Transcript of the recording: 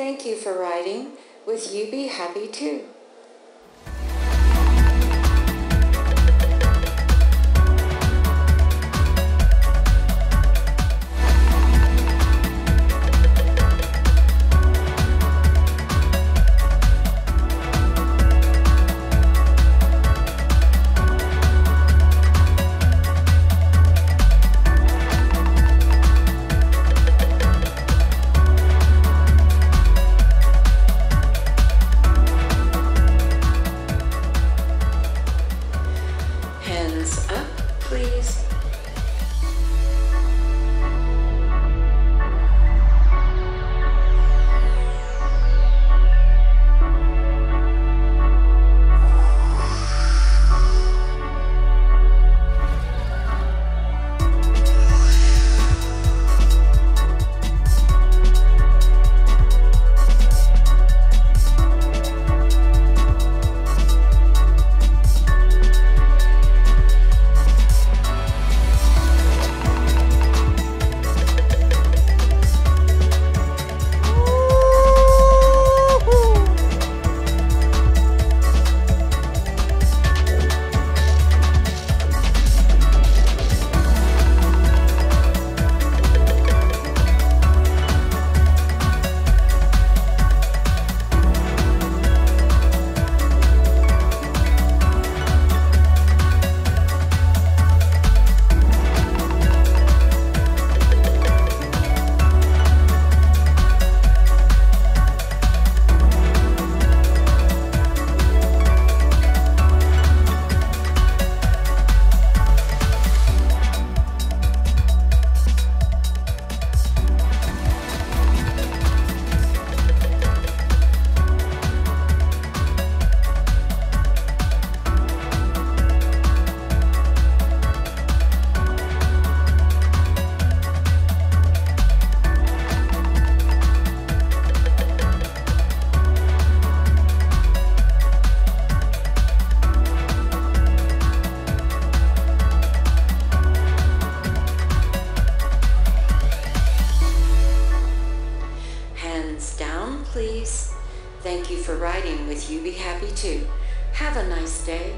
Thank you for riding with You Be Happy Too. Hands down, please. Thank you for riding with You Be Happy Too. Have a nice day.